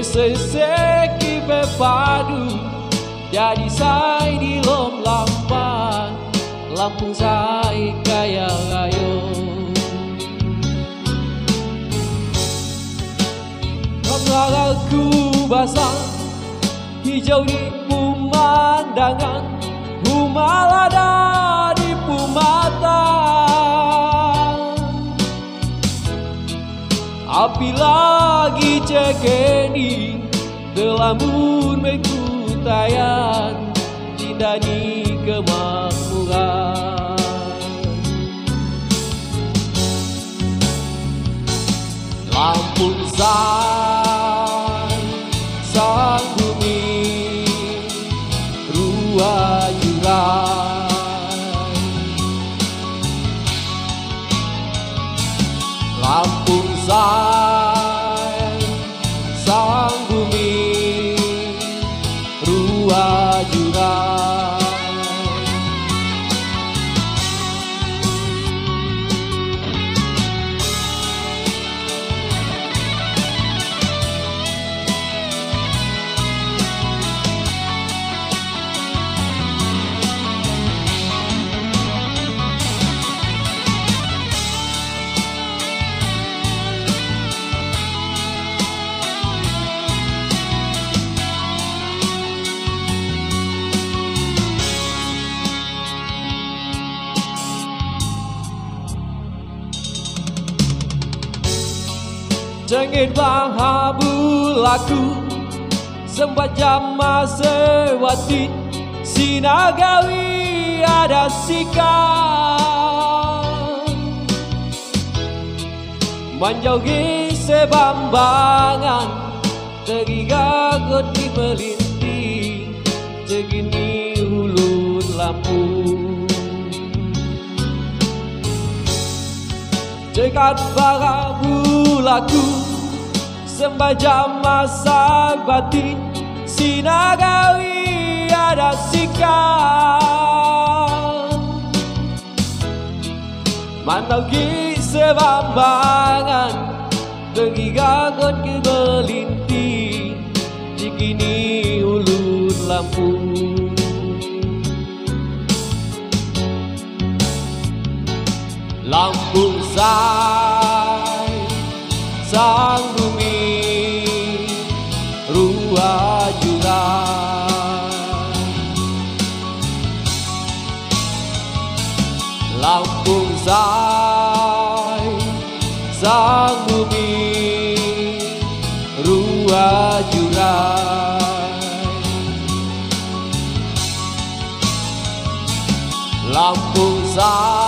seseki berpadu Jadi saya di lom lampan Lampung saya kaya rayo Mengarahku basah Hijau di pemandangan Humal ada di pumata Api lagi cekeni Delamun mekutayan di kemakmuran Lampung San Cengit bahabu laku Sempat jama sewati. Sinagawi ada sikap. Menjauhi sebambangan Terigagot di melinting. Segini hulur lampu Cekat bara bulaku Sembaja masa batin Sinagawi ada sikap. Mantauki sebambangan Tegigagot ke belinti Dikini ulun lampu selesai sang bumi ruah jurang Lampung sai sang bumi ruah jurang Lampung sai